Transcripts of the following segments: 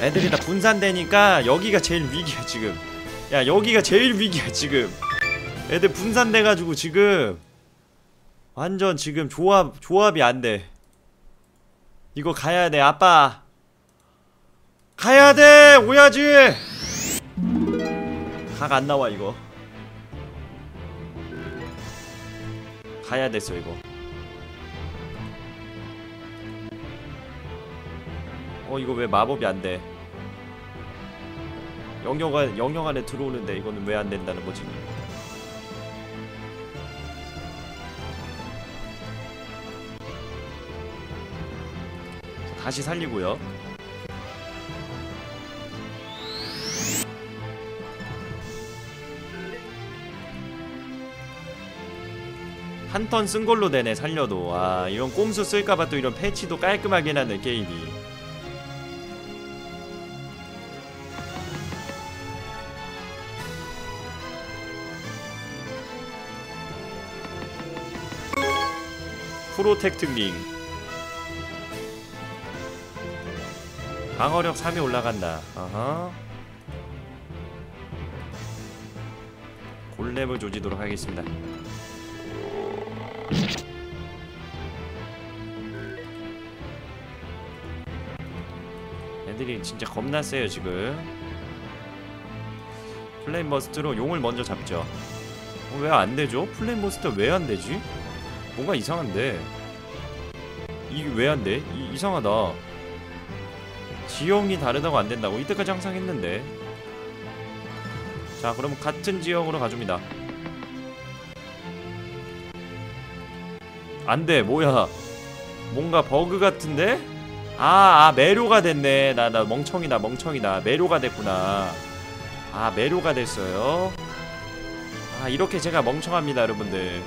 애들이 다 분산되니까 여기가 제일 위기야 지금. 야 여기가 제일 위기야 지금. 애들 분산돼가지고 지금 완전 지금 조합 조합이 안돼. 이거 가야 돼 아빠. 가야 돼 오야지. 각 안 나와 이거. 가야 됐어 이거 어 이거 왜 마법이 안돼? 영역 안 영역 안에 들어오는데 이거는 왜 안 된다는 거지? 다시 살리고요. 한 턴 쓴 걸로 되네 살려도. 아 이런 꼼수 쓸까봐 또 이런 패치도 깔끔하게 나네 게임이 protect ring. 방어력 3이 올라간다. 어허 골렘을 조지도록 하겠습니다. 애들이 진짜 겁나 세요 지금. flame burst로 용을 먼저 잡죠. 어, 왜 안되죠? flame burst 왜 안되지? 뭔가 이상한데? 이게 왜 안 돼? 이, 이상하다. 지형이 다르다고 안 된다고? 이때까지 항상 했는데. 자 그럼 같은 지형으로 가줍니다. 안돼 뭐야? 뭔가 버그 같은데? 아, 아 매료가 됐네. 나 나 멍청이다 멍청이다. 매료가 됐구나. 아 매료가 됐어요? 아 이렇게 제가 멍청합니다 여러분들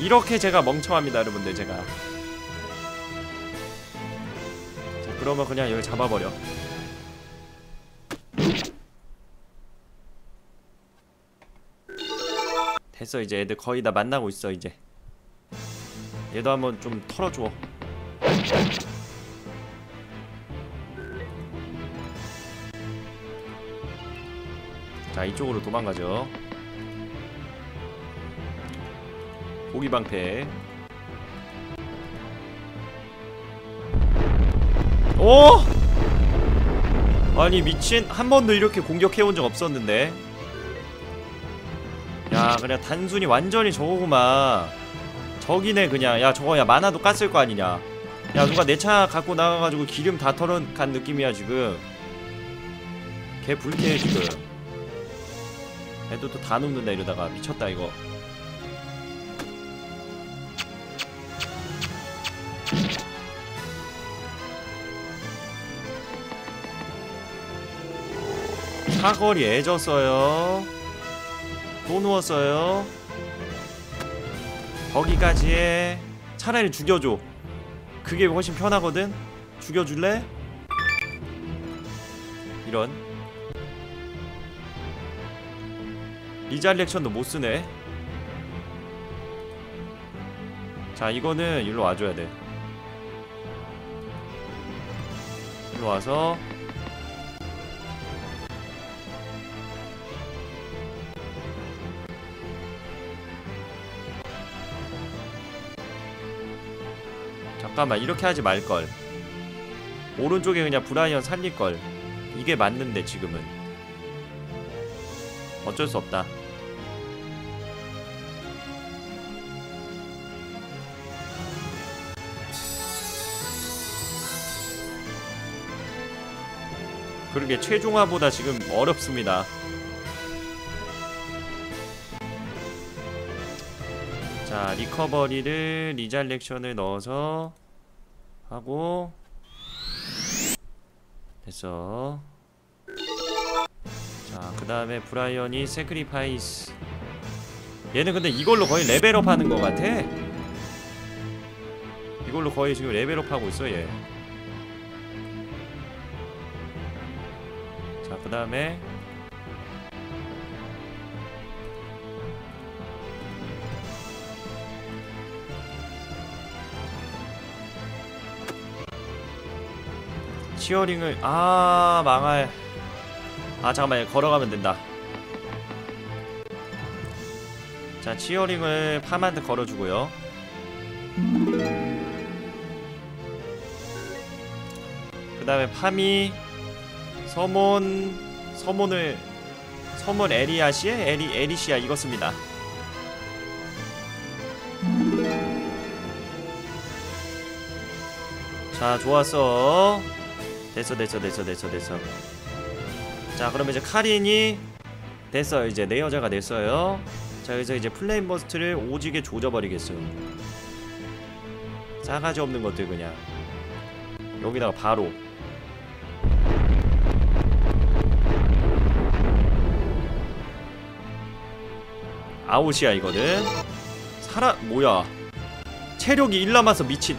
이렇게 제가 멍청합니다 여러분들 제가. 자 그러면 그냥 여기 잡아버려. 됐어 이제 애들 거의 다 만나고 있어 이제. 얘도 한번 좀 털어줘. 자 이쪽으로 도망가죠 고기방패. 오! 아니 미친. 한 번도 이렇게 공격해온 적 없었는데. 야 그냥 단순히 완전히 저거구만. 저기네 그냥. 야 저거 야 만화도 깠을 거 아니냐. 야 누가 내 차 갖고 나가가지고 기름 다 털어간 느낌이야 지금. 개 불쾌해 지금. 애도 또다 눕는다 이러다가. 미쳤다 이거 사거리 애졌어요. 또 누웠어요. 거기까지 해. 차라리 죽여줘. 그게 훨씬 편하거든. 죽여줄래? 이런. 리잘렉션도 못쓰네. 자 이거는 일로 와줘야 돼. 일로 와서 잠깐만 이렇게 하지 말걸. 오른쪽에 그냥 브라이언 살릴걸. 이게 맞는데 지금은. 어쩔 수 없다. 그러게 최종화보다 지금 어렵습니다. 자 recovery를 resurrection을 넣어서 하고. 됐어. 자 그 다음에 브라이언이 sacrifice 얘는 근데 이걸로 거의 레벨업 하는 것 같아. 이걸로 거의 지금 레벨업 하고 있어 얘. 자, 그 다음에 치어링을 아 망할. 아 잠깐만 걸어가면 된다. 자 치어링을 파만드 걸어주고요. 그 다음에 파미 서몬 서몬을 서몬 에리아시에 에리 에리시아 이거 씁니다. 자 좋았어 됐어 됐어 됐어 됐어 됐어. 자 그러면 이제 카린이 됐어 이제 내 여자가 됐어요. 자 여기서 이제 플레임 버스트를 오지게 조져버리겠어요. 싸가지 없는 것들 그냥. 여기다가 바로. 아웃이야 이거는. 살아 뭐야. 체력이 1 남아서 미친.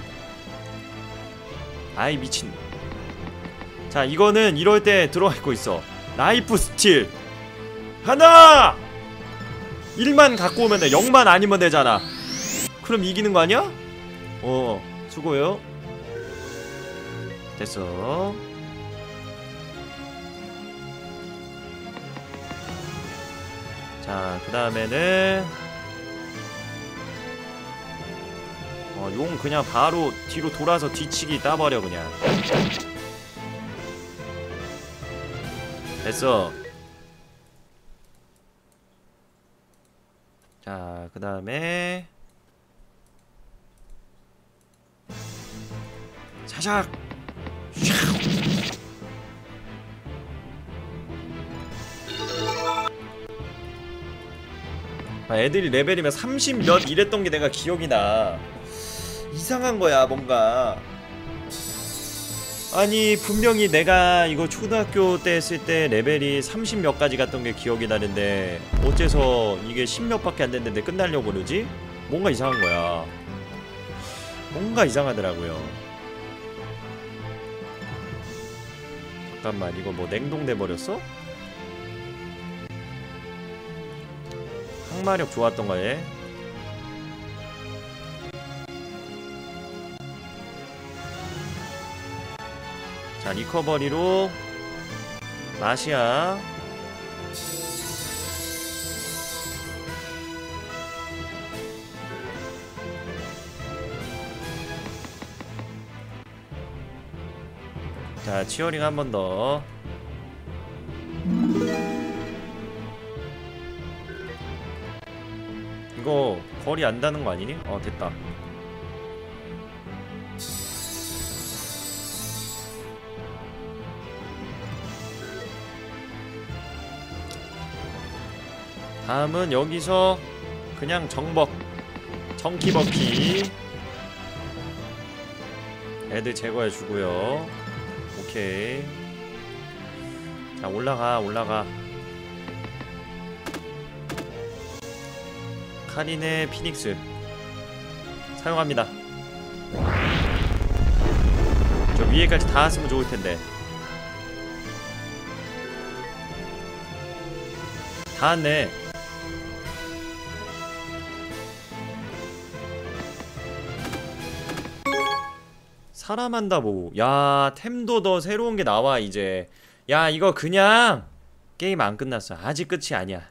아이 미친 자 이거는 이럴 때 들어가 있고 있어. life steal. 하나 1만 갖고 오면 돼. 0만 아니면 되잖아. 그럼 이기는 거 아니야? 어 수고해요. 됐어. 자 그 다음에는 어, 용 그냥 바로 뒤로 돌아서 뒤치기 따버려 그냥 됐어. 자 그 다음에 사작. 아, 애들이 레벨이면 30 몇 이랬던 게 내가 기억이 나. 이상한 거야 뭔가 아니 분명히 내가 이거 초등학교 때 했을 때 레벨이 30 몇 가지 갔던 게 기억이 나는데 어째서 이게 10 몇 밖에 안 됐는데 끝나려고 그러지? 뭔가 이상한 거야 뭔가 이상하더라고요 잠깐만 이거 뭐 냉동돼 버렸어? 항마력 좋았던 거에 자 리커버리로 마시아. 자 치어링 한 번 더. 이거 거리 안 닿는 거 아니니? 어 됐다 다음은 여기서 그냥 정벅 정키버키. 애들 제거해 주고요. 오케이. 자 올라가 올라가. 카린의 피닉스. 사용합니다. 저 위에까지 다 왔으면 좋을텐데. 다 왔네 사람한다 보고 야 템도 더 새로운 게 나와 이제. 야 이거 그냥 게임 안 끝났어. 아직 끝이 아니야.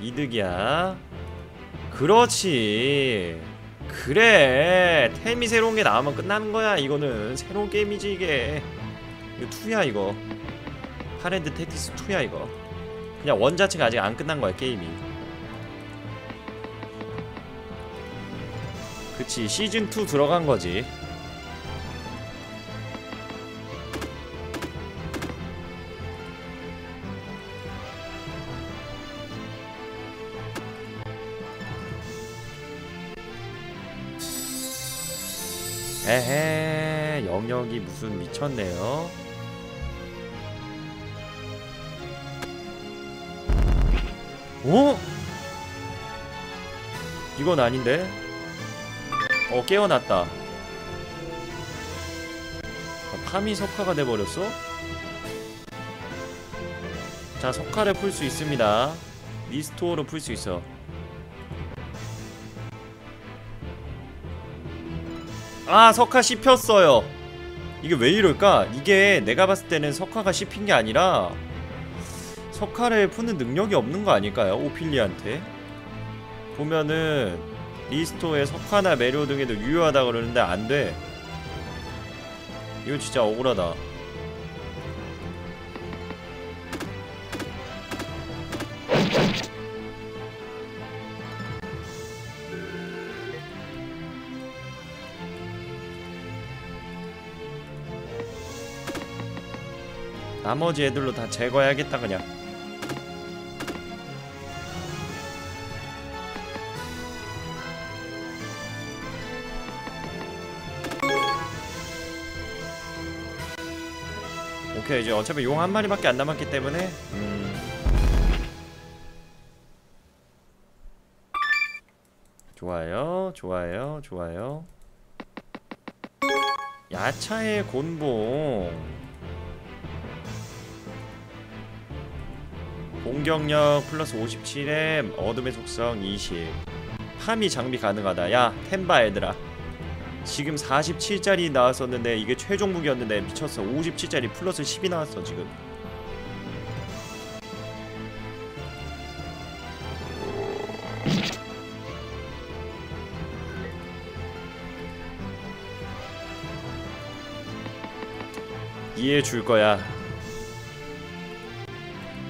이득이야. 그렇지. 그래. 템이 새로운 게 나오면 끝나는 거야. 이거는 새로운 게임이지 이게. 이거 2야 이거. 파랜드 택틱스 2야 이거. 그냥 원 자체가 아직 안 끝난 거야 게임이. 그치 시즌2 들어간 거지 에헤 영역이 무슨 미쳤네요 어? 이건 아닌데? 어 깨어났다 어, 파미 석화가 돼버렸어? 자 석화를 풀 수 있습니다 restore로 풀 수 있어 아 석화 씹혔어요 이게 왜 이럴까? 이게 내가 봤을 때는 석화가 씹힌 게 아니라 석화를 푸는 능력이 없는 거 아닐까요? 오필리한테 보면은 리스토에 석화나 매료 등에도 유효하다 그러는데 안돼 이거 진짜 억울하다 나머지 애들로 다 제거해야겠다 그냥. 오케이 이제 어차피 용 한 마리밖에 안 남았기 때문에 음. 좋아요 좋아요 좋아요. 야차의 곤봉 공격력 플러스 57에 어둠의 속성 20 파미 장비 가능하다 야 템바 얘들아. 지금 47짜리 나왔었는데 이게 최종 무기였는데 미쳤어. 57짜리 플러스 10이 나왔어 지금. 이해해 줄 거야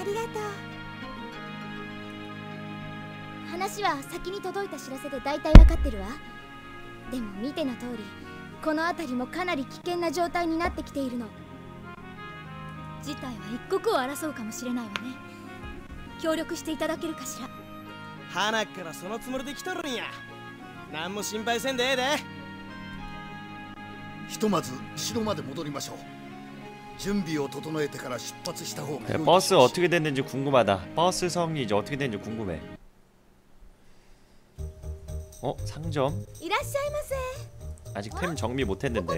ありがとう。話は先に届いた知らせで大体わかってるわ。でも見ての通りこの辺りもかなり危険な状態になってきているの。事態は一刻を争うかもしれないわね。協力していただけるかしら。花からそのつもりで来とるんや。何も心配せんでええで。ひとまず城まで戻りましょう 네, 버스 어떻게 됐는지 궁금하다. 버스 성이 이제 어떻게 됐는지 궁금해. 어 상점. 아직 템 정리 못했는데.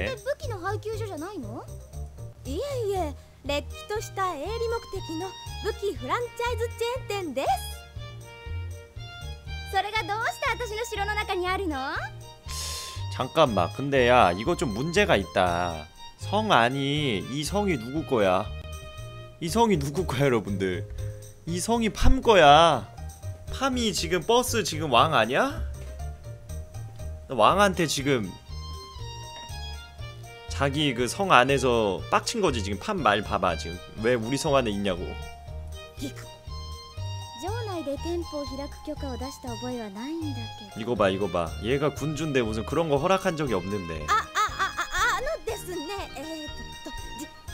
잠깐만 근데 야 이거 좀 문제가 있다 성 아니 이 성이 누구 거야 이 성이 누구 거야 여러분들 이 성이 팜 거야 팜이 지금 버스 지금 왕 아니야? 왕한테 지금 자기 그 성 안에서 빡친 거지 지금 팜 말 봐봐 지금 왜 우리 성 안에 있냐고 城内で店舗を開く許可を出した覚えはないんだけど 이거 봐 이거 봐 얘가 군주인데 무슨 그런 거 허락한 적이 없는데 ああ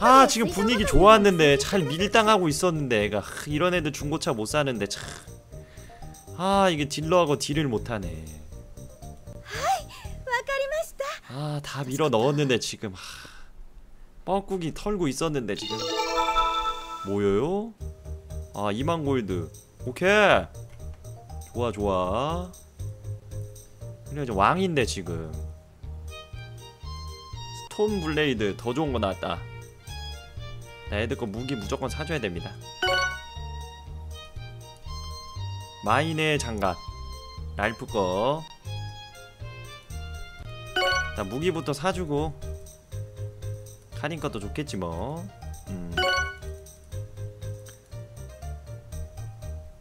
아 지금 분위기 좋았는데 잘 밀당하고 있었는데 애가 하, 이런 애들 중고차 못 사는데 참. 아 이게 딜러하고 딜을 못하네. 아다. 아, 밀어 넣었는데 지금 하, 뻐꾸기 털고 있었는데 지금. 뭐여요? 아 2만 골드. 오케이. 좋아 좋아. 그래 좀 왕인데 지금. stone blade 더 좋은 거 나왔다. 나 애들 거 무기 무조건 사줘야 됩니다. 마인의 장갑. 랄프 거. 나 무기부터 사주고. 카린 것도 좋겠지 뭐. 음.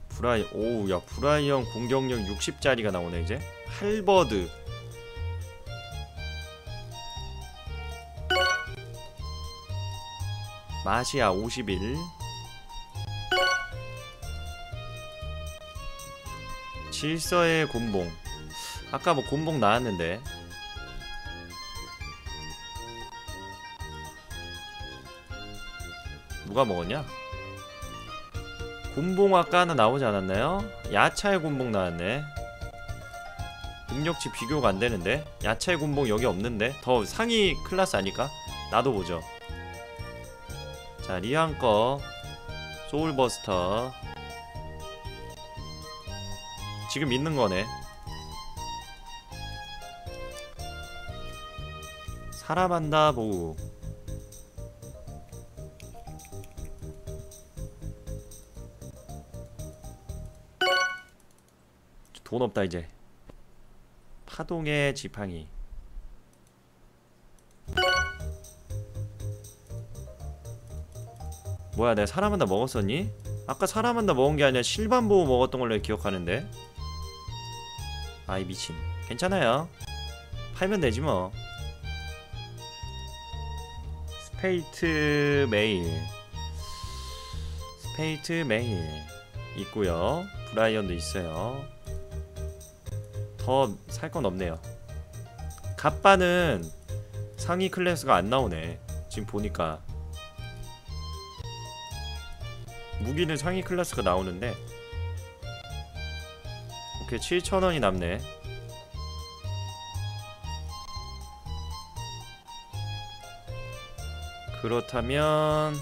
브라이 오우 야 브라이언 공격력 60짜리가 나오네 이제 할버드 마시아 50일. 질서의 곤봉. 아까 뭐 곤봉 나왔는데. 누가 먹었냐? 곤봉 아까 하나 나오지 않았나요? 야차의 곤봉 나왔네. 능력치 비교가 안 되는데? 야차의 곤봉 여기 없는데? 더 상위 클래스 아닐까? 나도 보죠 자 리안 거. 소울버스터. 지금 있는 거네. 사람한다 보우. 돈 없다 이제. 파동의 지팡이 뭐야 내가 salamander 먹었었니? 아까 salamander 먹은 게 아니라 sylvan bow 먹었던 걸로 기억하는데. 아이 미친. 괜찮아요. 팔면 되지 뭐. 스페이트 메일. 스페이트 메일. 있고요. 브라이언도 있어요. 더 살 건 없네요. 갑바는 상위 클래스가 안 나오네. 지금 보니까 무기는 상위 클래스가 나오는데 오케이 7,000원이 남네. 그렇다면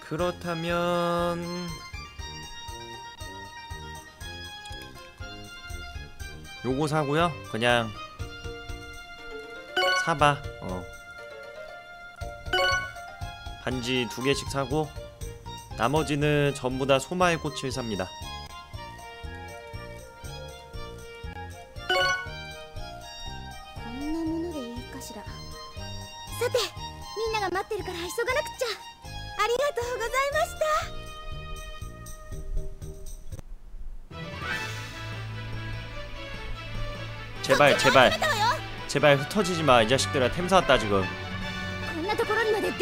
그렇다면 요거 사고요? 그냥 사봐. 어 반지 두 개씩 사고 나머지는 전부 다 소마의 꽃을 삽니다. 제발 제발 제발 흩어지지 마 이 자식들아 템 사왔다 지금 デ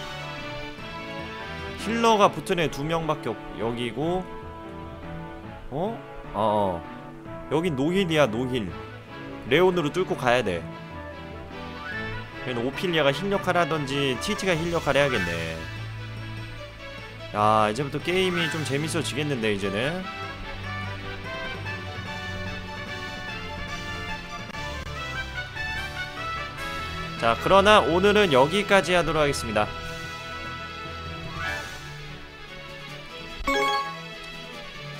healer가 붙은 애 두 명밖에 없 여기고 어? 어, 어. 여긴 no heal이야 no heal. 레온으로 뚫고 가야 돼. 그냥 오피리아가 heal 역할하라든지 TT가 heal 역할하라 해야겠네. 야 이제부터 게임이 좀 재밌어지겠는데 이제는? 자 그러나 오늘은 여기까지 하도록 하겠습니다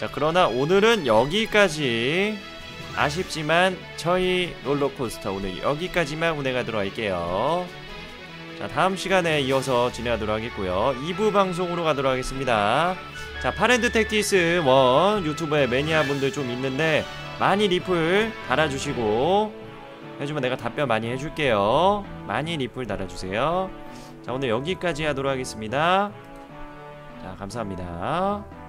자 그러나 오늘은 여기까지 아쉽지만 저희 롤러코스터 오늘 여기까지만 운행하도록 할게요. 자 다음 시간에 이어서 진행하도록 하겠고요. 2부 방송으로 가도록 하겠습니다. 자 파렌드 택티스 1 유튜브에 매니아 분들 좀 있는데 많이 리플 달아주시고 해주면 내가 답변 많이 해줄게요. 많이 리플 달아주세요. 자 오늘 여기까지 하도록 하겠습니다. 자 감사합니다